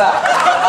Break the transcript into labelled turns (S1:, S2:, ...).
S1: 哈哈哈